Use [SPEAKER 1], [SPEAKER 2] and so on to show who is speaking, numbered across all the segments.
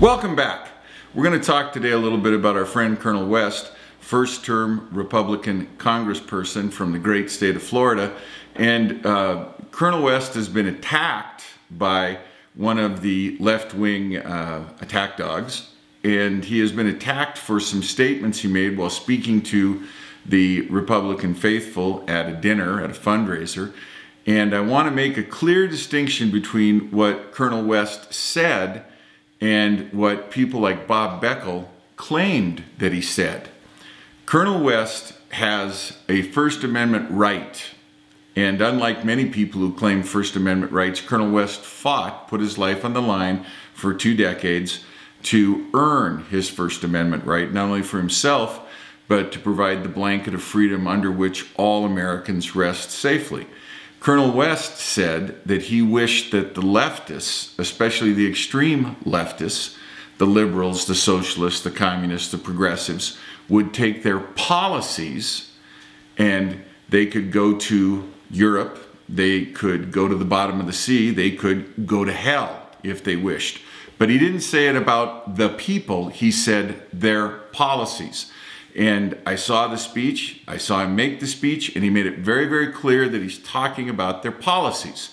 [SPEAKER 1] Welcome back. We're going to talk today a little bit about our friend Colonel West, first term Republican congressperson from the great state of Florida. And uh, Colonel West has been attacked by one of the left wing uh, attack dogs. And he has been attacked for some statements he made while speaking to the Republican faithful at a dinner, at a fundraiser. And I want to make a clear distinction between what Colonel West said and what people like Bob Beckel claimed that he said. Colonel West has a First Amendment right, and unlike many people who claim First Amendment rights, Colonel West fought, put his life on the line for two decades to earn his First Amendment right, not only for himself, but to provide the blanket of freedom under which all Americans rest safely. Colonel West said that he wished that the leftists, especially the extreme leftists, the liberals, the socialists, the communists, the progressives, would take their policies and they could go to Europe, they could go to the bottom of the sea, they could go to hell if they wished. But he didn't say it about the people, he said their policies. And I saw the speech, I saw him make the speech, and he made it very, very clear that he's talking about their policies.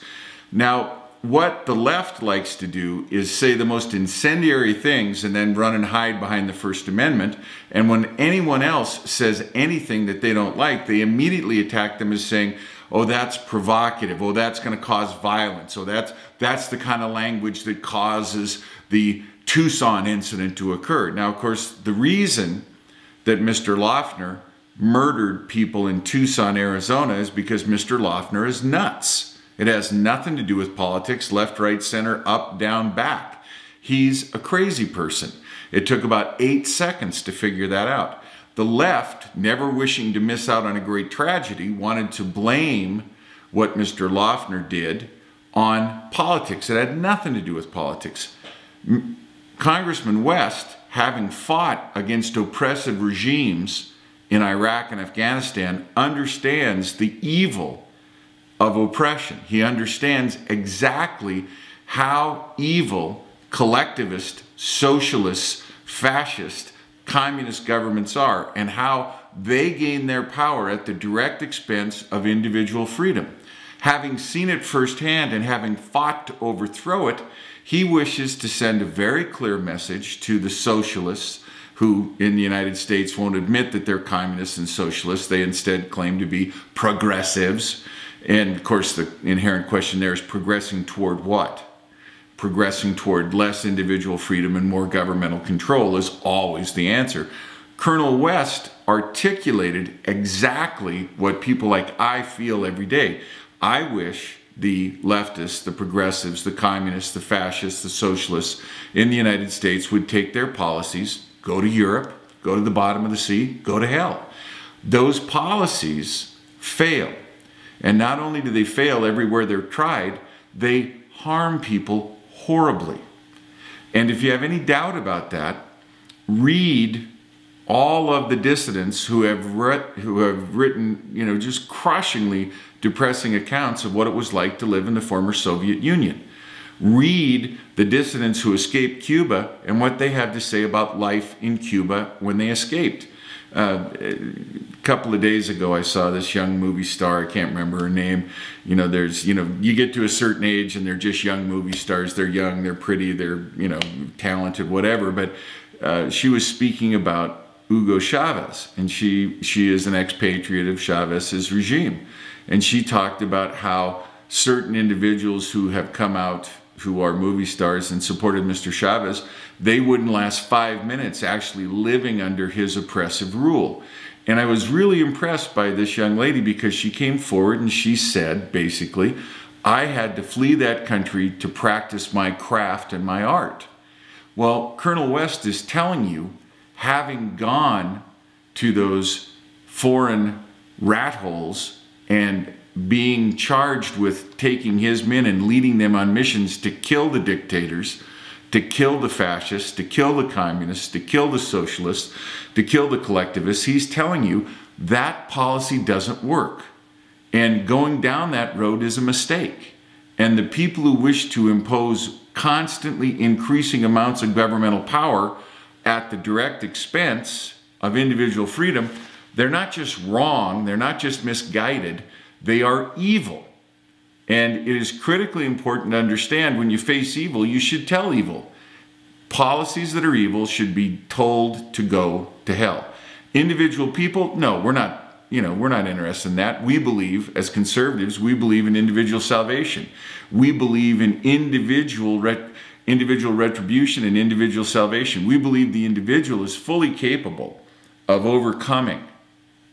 [SPEAKER 1] Now, what the left likes to do is say the most incendiary things and then run and hide behind the First Amendment. And when anyone else says anything that they don't like, they immediately attack them as saying, oh, that's provocative, oh, that's going to cause violence, oh, that's, that's the kind of language that causes the Tucson incident to occur. Now, of course, the reason that Mr. Loughner murdered people in Tucson, Arizona is because Mr. Loughner is nuts. It has nothing to do with politics, left, right, center, up, down, back. He's a crazy person. It took about eight seconds to figure that out. The left, never wishing to miss out on a great tragedy, wanted to blame what Mr. Loughner did on politics. It had nothing to do with politics. Congressman West having fought against oppressive regimes in Iraq and Afghanistan, understands the evil of oppression. He understands exactly how evil collectivist, socialist, fascist, communist governments are and how they gain their power at the direct expense of individual freedom. Having seen it firsthand and having fought to overthrow it, he wishes to send a very clear message to the socialists who in the United States won't admit that they're communists and socialists. They instead claim to be progressives. And of course, the inherent question there is progressing toward what? Progressing toward less individual freedom and more governmental control is always the answer. Colonel West articulated exactly what people like I feel every day. I wish the leftists, the progressives, the communists, the fascists, the socialists in the United States would take their policies, go to Europe, go to the bottom of the sea, go to hell. Those policies fail. And not only do they fail everywhere they're tried, they harm people horribly. And if you have any doubt about that, read all of the dissidents who have, who have written, you know, just crushingly depressing accounts of what it was like to live in the former Soviet Union. Read the dissidents who escaped Cuba and what they had to say about life in Cuba when they escaped. Uh, a couple of days ago, I saw this young movie star. I can't remember her name. You know, there's, you know, you get to a certain age and they're just young movie stars. They're young, they're pretty, they're, you know, talented, whatever. But uh, she was speaking about Hugo Chavez, and she she is an expatriate of Chavez's regime, and she talked about how certain individuals who have come out who are movie stars and supported Mr. Chavez, they wouldn't last five minutes actually living under his oppressive rule. And I was really impressed by this young lady because she came forward and she said, basically, I had to flee that country to practice my craft and my art. Well, Colonel West is telling you having gone to those foreign rat holes and being charged with taking his men and leading them on missions to kill the dictators, to kill the fascists, to kill the communists, to kill the socialists, to kill the collectivists. He's telling you that policy doesn't work. And going down that road is a mistake. And the people who wish to impose constantly increasing amounts of governmental power at the direct expense of individual freedom, they're not just wrong, they're not just misguided, they are evil. And it is critically important to understand when you face evil, you should tell evil. Policies that are evil should be told to go to hell. Individual people, no, we're not you know, we're not interested in that. We believe, as conservatives, we believe in individual salvation. We believe in individual ret individual retribution and individual salvation. We believe the individual is fully capable of overcoming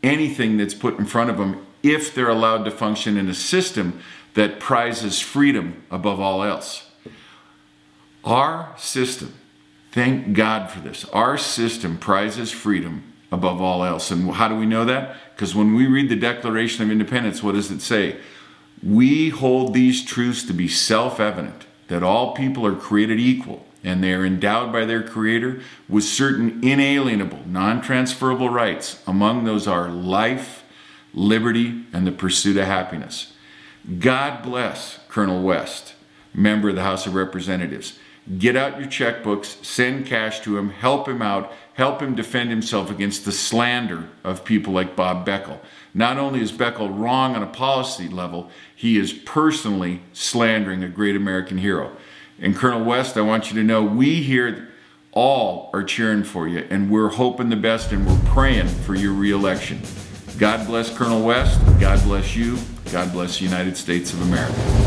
[SPEAKER 1] anything that's put in front of them if they're allowed to function in a system that prizes freedom above all else. Our system, thank God for this, our system prizes freedom above all else. And how do we know that? Because when we read the Declaration of Independence, what does it say? We hold these truths to be self evident that all people are created equal and they are endowed by their Creator with certain inalienable, non transferable rights. Among those are life, liberty, and the pursuit of happiness. God bless Colonel West, member of the House of Representatives. Get out your checkbooks, send cash to him, help him out, help him defend himself against the slander of people like Bob Beckel. Not only is Beckel wrong on a policy level, he is personally slandering a great American hero. And Colonel West, I want you to know we here all are cheering for you and we're hoping the best and we're praying for your reelection. God bless Colonel West. God bless you. God bless the United States of America.